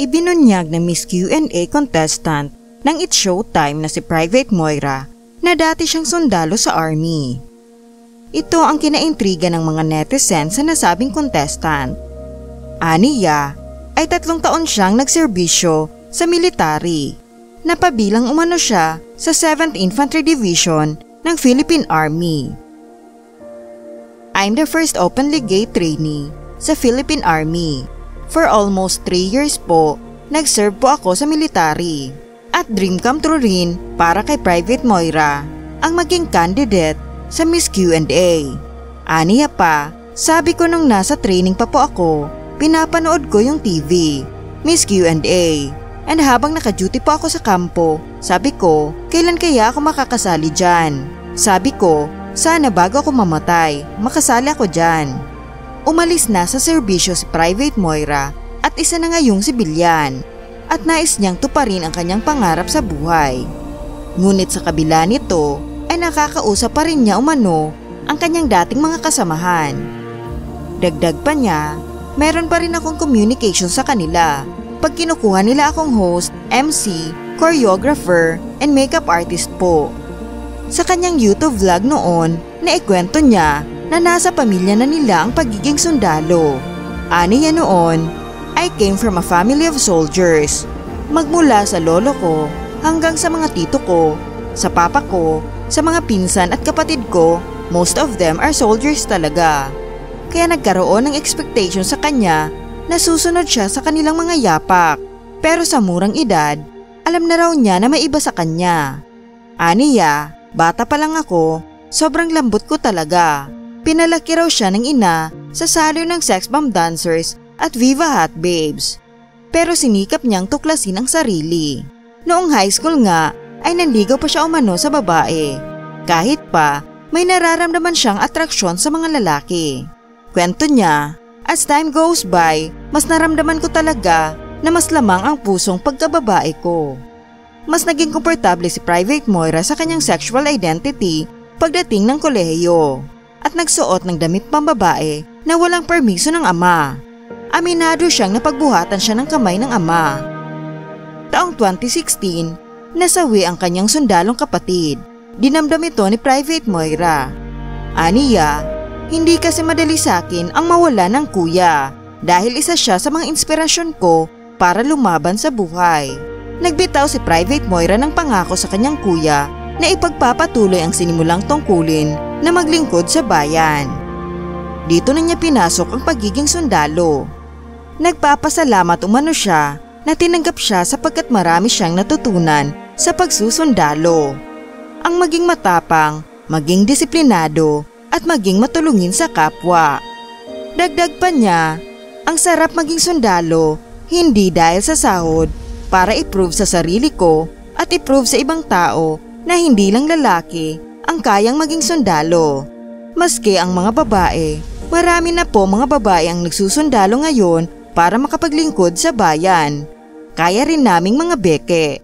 ibinunyag ng Miss Q&A contestant ng It's Showtime na si Private Moira na dati siyang sundalo sa army. Ito ang kinaintriga ng mga netizen sa nasabing contestant. Aniya ay tatlong taon siyang nagserbisyo sa military. Napabilang umano siya sa 7th Infantry Division ng Philippine Army. I'm the first openly gay trainee sa Philippine Army. For almost 3 years po, nag-serve po ako sa military. At dream come true rin para kay Private Moira ang maging candidate sa Miss Q&A. Aniya pa, sabi ko nung nasa training pa po ako, pinapanood ko yung TV, Miss Q&A. And habang naka-duty po ako sa kampo, sabi ko, kailan kaya ako makakasali dyan? Sabi ko, sana bago ako mamatay, makasali ako dyan. Umalis na sa serbisyo si Private Moira at isa na ngayong sibilyan at nais niyang tuparin ang kanyang pangarap sa buhay. Ngunit sa kabila nito ay nakakausap pa rin niya umano ang kanyang dating mga kasamahan. Dagdag pa niya, meron pa rin akong communication sa kanila pag kinukuha nila akong host, MC, choreographer, and makeup artist po. Sa kanyang YouTube vlog noon, naikwento niya na nasa pamilya na nila ang pagiging sundalo. Ani niya noon, I came from a family of soldiers. Magmula sa lolo ko hanggang sa mga tito ko, sa papa ko, sa mga pinsan at kapatid ko, most of them are soldiers talaga. Kaya nagkaroon ng expectation sa kanya na susunod siya sa kanilang mga yapak. Pero sa murang edad, alam na raw niya na may iba sa kanya. Aniya, bata pa lang ako, sobrang lambot ko talaga. Pinalaki raw siya ng ina sa salo ng sex bomb dancers at Viva Hot Babes. Pero sinikap niyang tuklasin ang sarili. Noong high school nga ay nanligaw pa siya umano sa babae. Kahit pa may nararamdaman siyang atraksyon sa mga lalaki. Kwento niya, As time goes by, mas naramdaman ko talaga na mas lamang ang pusong pagkababae ko. Mas naging komportable si Private Moira sa kanyang sexual identity pagdating ng kolehiyo at nagsuot ng damit pambabae na walang permiso ng ama. Aminado siyang napagbuhatan siya ng kamay ng ama. Taong 2016, nasawi ang kanyang sundalong kapatid. Dinamdam ito ni Private Moira. Aniya, hindi kasi madali sa akin ang mawala ng kuya dahil isa siya sa mga inspirasyon ko para lumaban sa buhay. Nagbitaw si Private Moira ng pangako sa kanyang kuya na ipagpapatuloy ang sinimulang tungkulin na maglingkod sa bayan. Dito na niya pinasok ang pagiging sundalo. Nagpapasalamat umano siya na tinanggap siya sapagkat marami siyang natutunan sa pagsusundalo. Ang maging matapang, maging disiplinado, at maging matulungin sa kapwa. Dagdag pa niya, ang sarap maging sundalo, hindi dahil sa sahod, para i-prove sa sarili ko at i-prove sa ibang tao na hindi lang lalaki ang kayang maging sundalo. Maski ang mga babae, marami na po mga babae ang nagsusundalo ngayon para makapaglingkod sa bayan. Kaya rin naming mga beke.